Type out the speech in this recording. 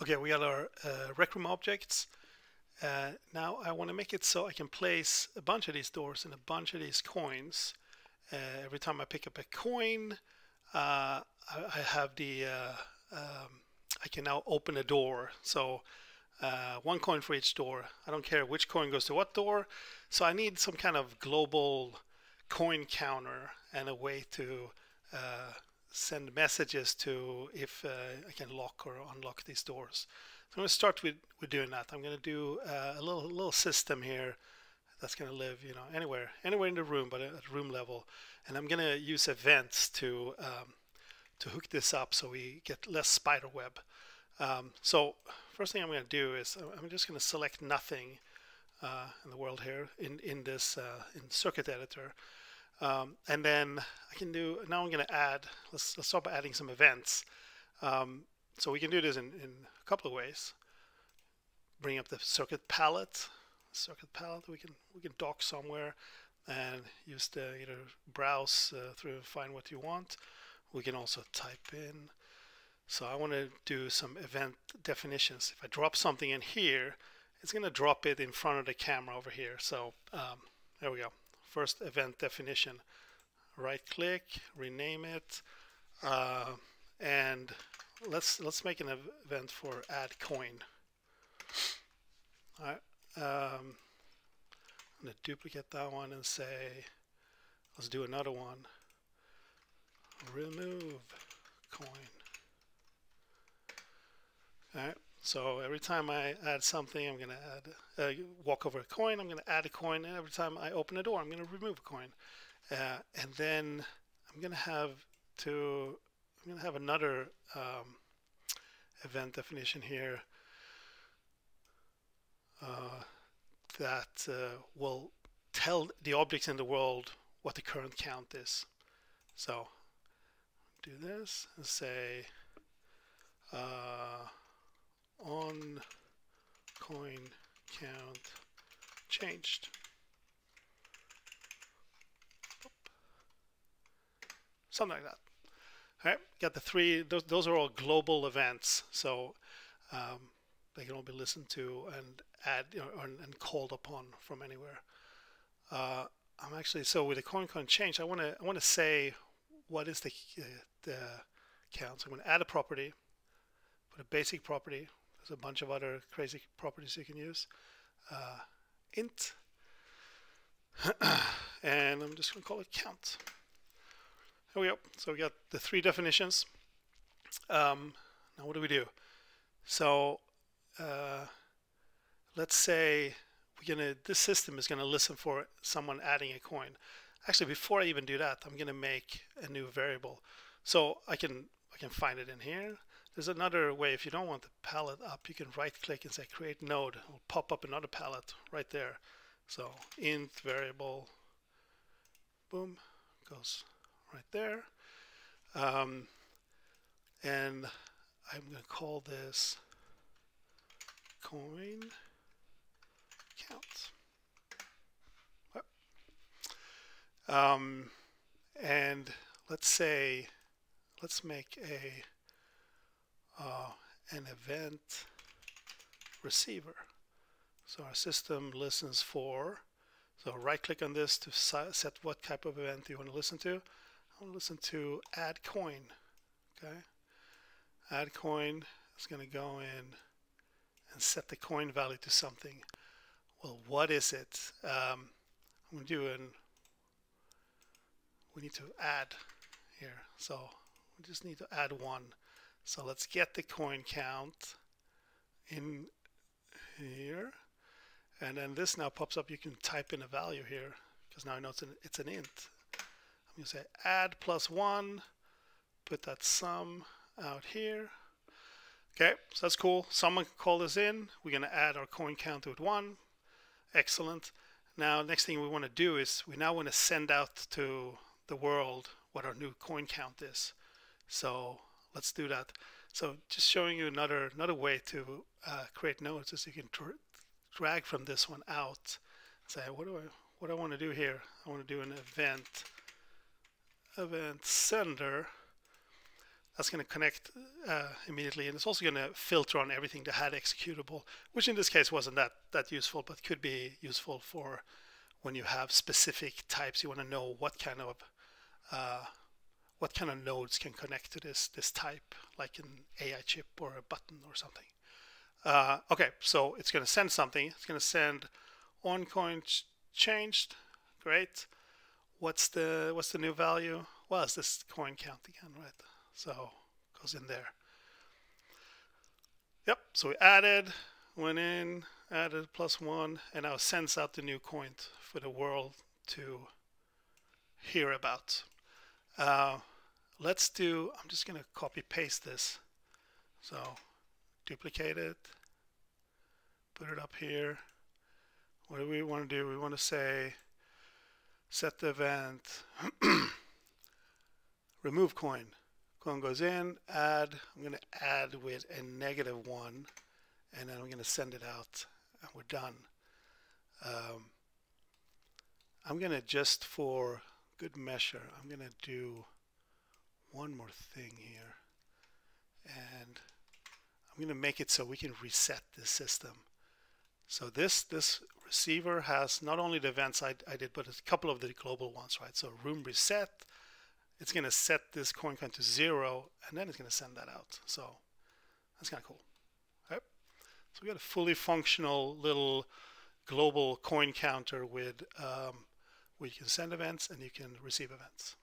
Okay, we got our uh, Rec Room objects. Uh, now I want to make it so I can place a bunch of these doors and a bunch of these coins. Uh, every time I pick up a coin, uh, I, I, have the, uh, um, I can now open a door. So uh, one coin for each door. I don't care which coin goes to what door. So I need some kind of global coin counter and a way to send messages to if uh, I can lock or unlock these doors. So I'm going to start with, with doing that. I'm going to do uh, a little little system here that's going to live, you know, anywhere, anywhere in the room, but at room level. And I'm going to use events to um, to hook this up so we get less spider web. Um, so first thing I'm going to do is I'm just going to select nothing uh, in the world here in in this uh, in circuit editor. Um, and then I can do, now I'm going to add, let's, let's start by adding some events. Um, so we can do this in, in a couple of ways. Bring up the circuit palette, circuit palette we can, we can dock somewhere and use the either browse uh, through and find what you want. We can also type in. So I want to do some event definitions. If I drop something in here, it's going to drop it in front of the camera over here. So um, there we go first event definition. Right click, rename it, uh, and let's let's make an event for add coin. All right, um, I'm gonna duplicate that one and say, let's do another one. Remove coin. All right. So every time I add something, I'm going to add, uh, walk over a coin, I'm going to add a coin, and every time I open a door, I'm going to remove a coin. Uh, and then I'm going to have to, I'm going to have another um, event definition here uh, that uh, will tell the objects in the world what the current count is. So do this and say, uh, on coin count changed. Something like that. All right, got the three, those, those are all global events. So um, they can all be listened to and add you know, and, and, called upon from anywhere. Uh, I'm actually, so with the coin count change, I want to I want to say what is the, uh, the count. So I'm going to add a property, put a basic property, there's a bunch of other crazy properties you can use. Uh, int, and I'm just going to call it count. Here we go. So we got the three definitions. Um, now what do we do? So uh, let's say we're gonna. This system is gonna listen for someone adding a coin. Actually, before I even do that, I'm gonna make a new variable. So I can I can find it in here. There's another way, if you don't want the palette up, you can right click and say create node. It will pop up another palette right there. So int variable, boom, goes right there. Um, and I'm going to call this coin count. Um, and let's say, let's make a uh, an event receiver. So our system listens for, so right click on this to set what type of event you want to listen to. I want to listen to add coin. Okay, add coin is going to go in and set the coin value to something. Well, what is it? Um, I'm going to do an, we need to add here. So we just need to add one. So let's get the coin count in here. And then this now pops up. You can type in a value here because now I know it's an, it's an int. I'm going to say add plus one, put that sum out here. Okay, so that's cool. Someone can call this in. We're going to add our coin count to it one. Excellent. Now, next thing we want to do is we now want to send out to the world what our new coin count is. So let's do that. So just showing you another another way to uh, create nodes is you can drag from this one out. Say what do I what I want to do here? I want to do an event event sender. that's going to connect uh, immediately, and it's also going to filter on everything that had executable, which in this case wasn't that that useful, but could be useful for when you have specific types. You want to know what kind of uh, what kind of nodes can connect to this this type, like an AI chip or a button or something. Uh, okay, so it's going to send something. It's going to send on coin ch changed. Great. What's the what's the new value? Well, it's this coin count again, right? So goes in there. Yep. So we added, went in, added plus one, and now sends out the new coin for the world to hear about. Uh, let's do, I'm just going to copy paste this. So duplicate it, put it up here. What do we want to do? We want to say set the event remove coin. Coin goes in, add, I'm going to add with a negative one, and then I'm going to send it out, and we're done. Um, I'm going to just for good measure, I'm going to do one more thing here. And I'm going to make it so we can reset this system. So this this receiver has not only the events I, I did, but a couple of the global ones, right? So room reset, it's going to set this coin count to zero, and then it's going to send that out. So that's kind of cool. So we got a fully functional little global coin counter with um, where you can send events and you can receive events.